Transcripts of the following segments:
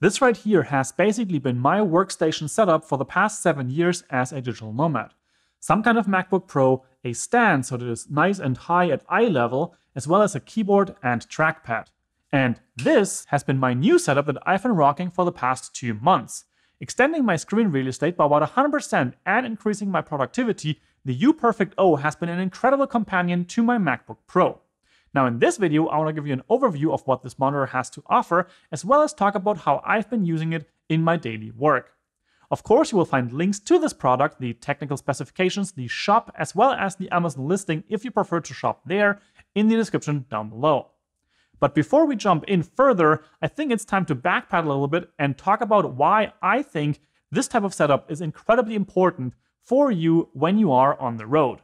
This right here has basically been my workstation setup for the past seven years as a digital nomad. Some kind of MacBook Pro, a stand so that it is nice and high at eye level, as well as a keyboard and trackpad. And this has been my new setup that I've been rocking for the past two months. Extending my screen real estate by about 100% and increasing my productivity, the UPerfect O has been an incredible companion to my MacBook Pro. Now in this video, I want to give you an overview of what this monitor has to offer, as well as talk about how I've been using it in my daily work. Of course, you will find links to this product, the technical specifications, the shop, as well as the Amazon listing if you prefer to shop there, in the description down below. But before we jump in further, I think it's time to backpedal a little bit and talk about why I think this type of setup is incredibly important for you when you are on the road.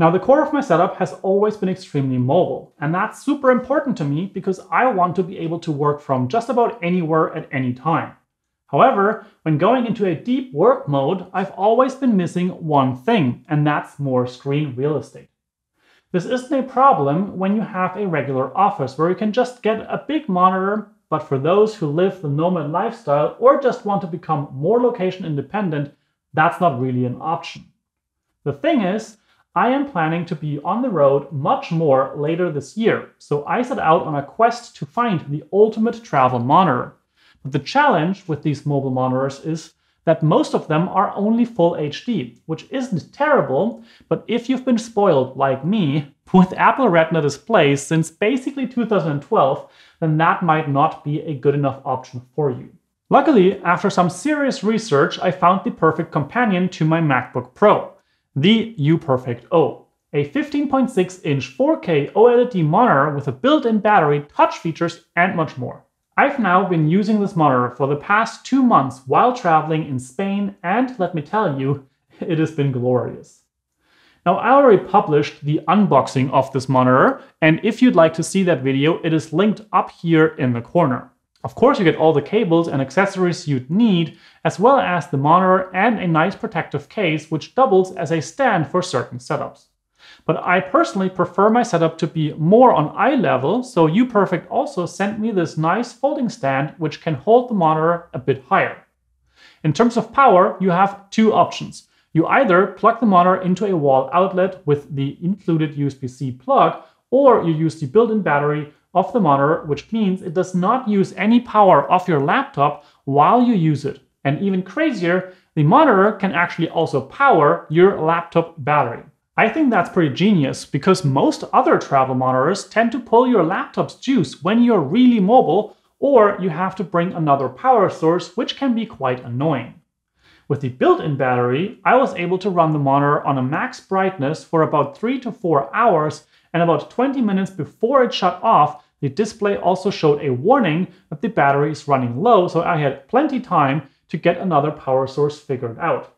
Now, the core of my setup has always been extremely mobile, and that's super important to me because I want to be able to work from just about anywhere at any time. However, when going into a deep work mode, I've always been missing one thing, and that's more screen real estate. This isn't a problem when you have a regular office where you can just get a big monitor, but for those who live the nomad lifestyle or just want to become more location independent, that's not really an option. The thing is, I am planning to be on the road much more later this year, so I set out on a quest to find the ultimate travel monitor. But the challenge with these mobile monitors is that most of them are only full HD, which isn't terrible, but if you've been spoiled like me with Apple Retina displays since basically 2012, then that might not be a good enough option for you. Luckily, after some serious research, I found the perfect companion to my MacBook Pro, the UPerfect O, a 15.6 inch 4K OLED monitor with a built-in battery, touch features, and much more. I've now been using this monitor for the past two months while traveling in Spain, and let me tell you, it has been glorious. Now, I already published the unboxing of this monitor, and if you'd like to see that video, it is linked up here in the corner. Of course, you get all the cables and accessories you'd need, as well as the monitor and a nice protective case, which doubles as a stand for certain setups. But I personally prefer my setup to be more on eye level, so UPerfect also sent me this nice folding stand which can hold the monitor a bit higher. In terms of power, you have two options. You either plug the monitor into a wall outlet with the included USB-C plug, or you use the built-in battery of the monitor, which means it does not use any power of your laptop while you use it. And even crazier, the monitor can actually also power your laptop battery. I think that's pretty genius because most other travel monitors tend to pull your laptop's juice when you're really mobile or you have to bring another power source, which can be quite annoying. With the built-in battery, I was able to run the monitor on a max brightness for about 3 to 4 hours and about 20 minutes before it shut off, the display also showed a warning that the battery is running low, so I had plenty time to get another power source figured out.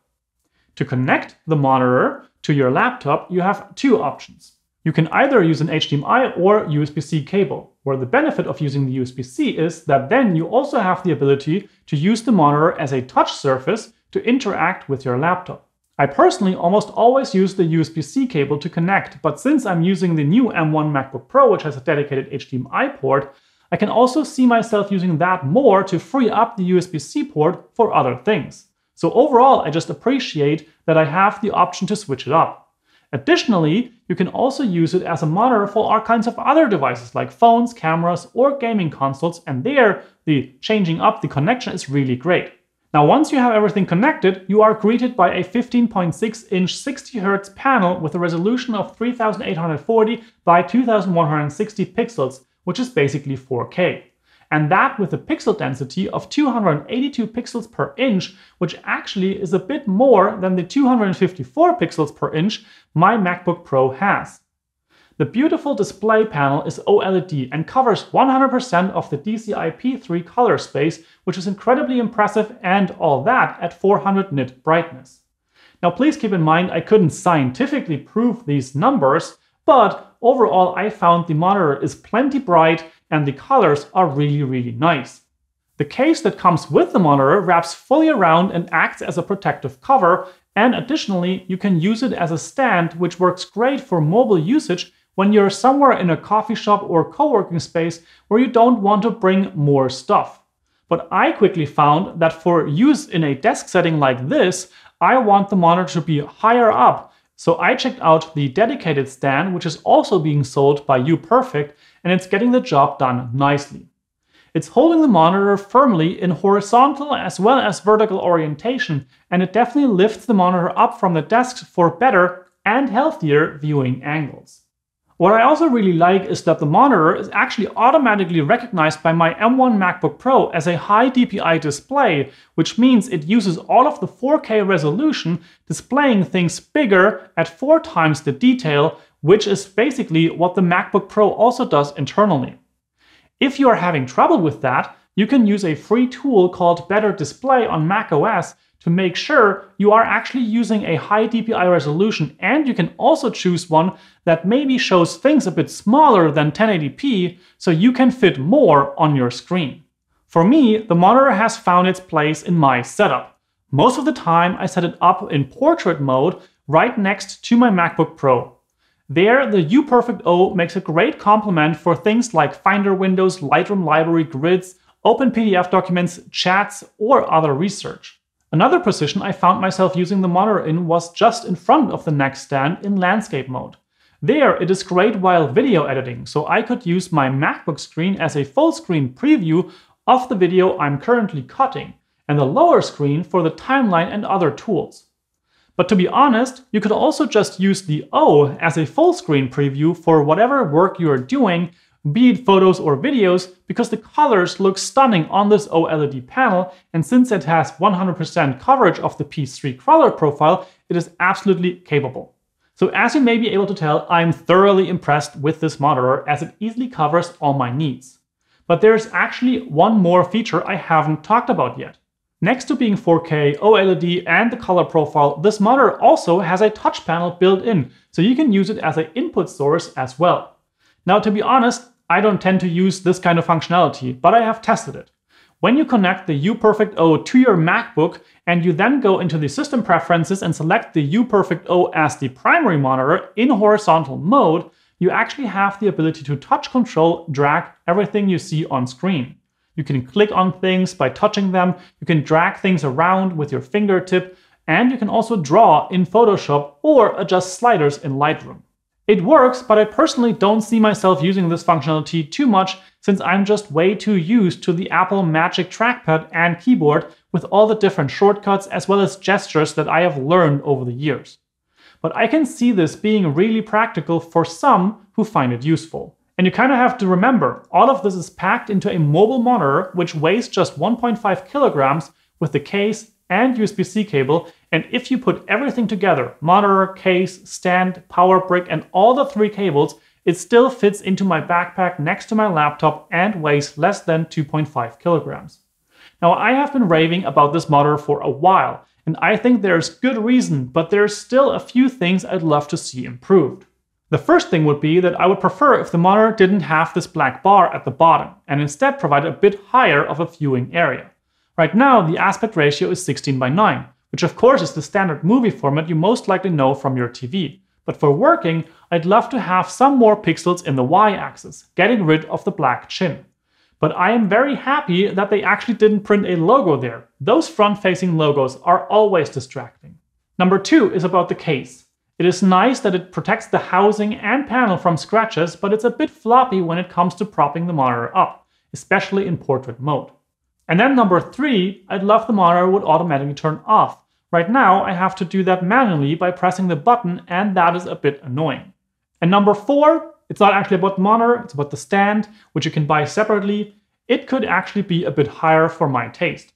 To connect the monitor, to your laptop, you have two options. You can either use an HDMI or USB-C cable, where the benefit of using the USB-C is that then you also have the ability to use the monitor as a touch surface to interact with your laptop. I personally almost always use the USB-C cable to connect, but since I'm using the new M1 MacBook Pro, which has a dedicated HDMI port, I can also see myself using that more to free up the USB-C port for other things. So overall, I just appreciate that I have the option to switch it up. Additionally, you can also use it as a monitor for all kinds of other devices like phones, cameras, or gaming consoles, and there, the changing up the connection is really great. Now, once you have everything connected, you are greeted by a 15.6 inch 60Hz panel with a resolution of 3840 by 2160 pixels, which is basically 4K and that with a pixel density of 282 pixels per inch, which actually is a bit more than the 254 pixels per inch my MacBook Pro has. The beautiful display panel is OLED and covers 100% of the DCI-P3 color space, which is incredibly impressive and all that at 400 nit brightness. Now please keep in mind I couldn't scientifically prove these numbers, but overall I found the monitor is plenty bright and the colors are really, really nice. The case that comes with the monitor wraps fully around and acts as a protective cover, and additionally, you can use it as a stand, which works great for mobile usage when you're somewhere in a coffee shop or co working space where you don't want to bring more stuff. But I quickly found that for use in a desk setting like this, I want the monitor to be higher up. So I checked out the dedicated stand, which is also being sold by UPerfect, and it's getting the job done nicely. It's holding the monitor firmly in horizontal as well as vertical orientation, and it definitely lifts the monitor up from the desk for better and healthier viewing angles. What I also really like is that the monitor is actually automatically recognized by my M1 MacBook Pro as a high DPI display, which means it uses all of the 4K resolution, displaying things bigger at 4 times the detail, which is basically what the MacBook Pro also does internally. If you are having trouble with that, you can use a free tool called Better Display on macOS to make sure you are actually using a high DPI resolution and you can also choose one that maybe shows things a bit smaller than 1080p so you can fit more on your screen. For me, the monitor has found its place in my setup. Most of the time I set it up in portrait mode right next to my MacBook Pro. There, the UPerfect O makes a great complement for things like Finder windows, Lightroom library grids, open PDF documents, chats, or other research. Another position I found myself using the monitor in was just in front of the next stand in landscape mode. There, it is great while video editing, so I could use my MacBook screen as a full screen preview of the video I'm currently cutting, and the lower screen for the timeline and other tools. But to be honest, you could also just use the O as a full screen preview for whatever work you are doing, be it photos or videos, because the colors look stunning on this OLED panel, and since it has 100% coverage of the P3 color profile, it is absolutely capable. So as you may be able to tell, I'm thoroughly impressed with this monitor as it easily covers all my needs. But there's actually one more feature I haven't talked about yet. Next to being 4K, OLED, and the color profile, this monitor also has a touch panel built in, so you can use it as an input source as well. Now, to be honest, I don't tend to use this kind of functionality, but I have tested it. When you connect the UPerfect O to your MacBook and you then go into the system preferences and select the UPerfect O as the primary monitor in horizontal mode, you actually have the ability to touch control drag everything you see on screen. You can click on things by touching them, you can drag things around with your fingertip, and you can also draw in Photoshop or adjust sliders in Lightroom. It works, but I personally don't see myself using this functionality too much since I'm just way too used to the Apple Magic Trackpad and keyboard with all the different shortcuts as well as gestures that I have learned over the years. But I can see this being really practical for some who find it useful. And you kind of have to remember, all of this is packed into a mobile monitor which weighs just 1.5 kilograms with the case and USB-C cable. And if you put everything together, monitor, case, stand, power brick, and all the three cables, it still fits into my backpack next to my laptop and weighs less than 2.5 kilograms. Now, I have been raving about this monitor for a while, and I think there's good reason, but there's still a few things I'd love to see improved. The first thing would be that I would prefer if the monitor didn't have this black bar at the bottom and instead provide a bit higher of a viewing area. Right now, the aspect ratio is 16 by 9, which of course is the standard movie format you most likely know from your TV. But for working, I'd love to have some more pixels in the y-axis, getting rid of the black chin. But I am very happy that they actually didn't print a logo there. Those front-facing logos are always distracting. Number two is about the case. It is nice that it protects the housing and panel from scratches, but it's a bit floppy when it comes to propping the monitor up, especially in portrait mode. And then number three, I'd love the monitor would automatically turn off. Right now, I have to do that manually by pressing the button, and that is a bit annoying. And number four, it's not actually about the monitor, it's about the stand, which you can buy separately. It could actually be a bit higher for my taste.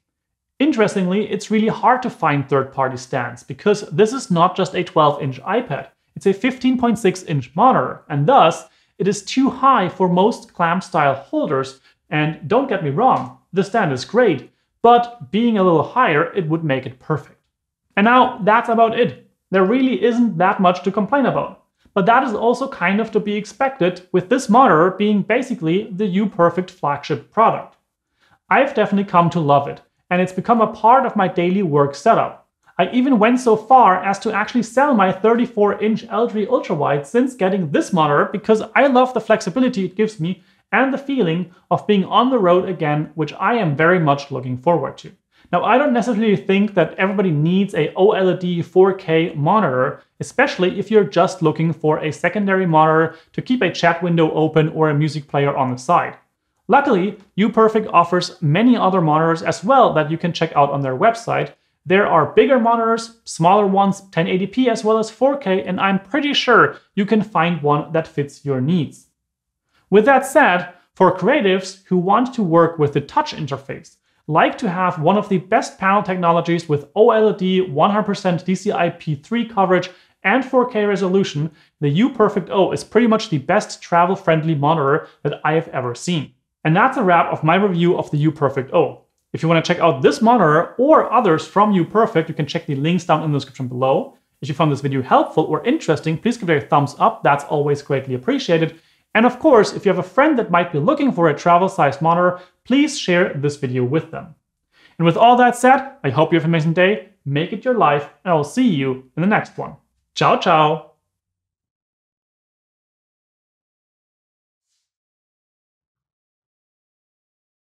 Interestingly, it's really hard to find third-party stands because this is not just a 12-inch iPad, it's a 15.6-inch monitor, and thus it is too high for most clamp-style holders, and don't get me wrong, the stand is great, but being a little higher, it would make it perfect. And now that's about it. There really isn't that much to complain about. But that is also kind of to be expected with this monitor being basically the U-Perfect flagship product. I've definitely come to love it, and it's become a part of my daily work setup. I even went so far as to actually sell my 34-inch L3 ultrawide since getting this monitor because I love the flexibility it gives me and the feeling of being on the road again, which I am very much looking forward to. Now, I don't necessarily think that everybody needs a OLED 4K monitor, especially if you're just looking for a secondary monitor to keep a chat window open or a music player on the side. Luckily, UPerfect offers many other monitors as well that you can check out on their website. There are bigger monitors, smaller ones, 1080p as well as 4K, and I'm pretty sure you can find one that fits your needs. With that said, for creatives who want to work with the touch interface, like to have one of the best panel technologies with OLED 100% DCI-P3 coverage and 4K resolution, the UPerfect O is pretty much the best travel-friendly monitor that I have ever seen. And that's a wrap of my review of the UPerfect O. If you want to check out this monitor or others from UPerfect, you can check the links down in the description below. If you found this video helpful or interesting, please give it a thumbs up, that's always greatly appreciated. And of course, if you have a friend that might be looking for a travel-sized monitor, please share this video with them. And with all that said, I hope you have an amazing day, make it your life, and I will see you in the next one. Ciao, ciao!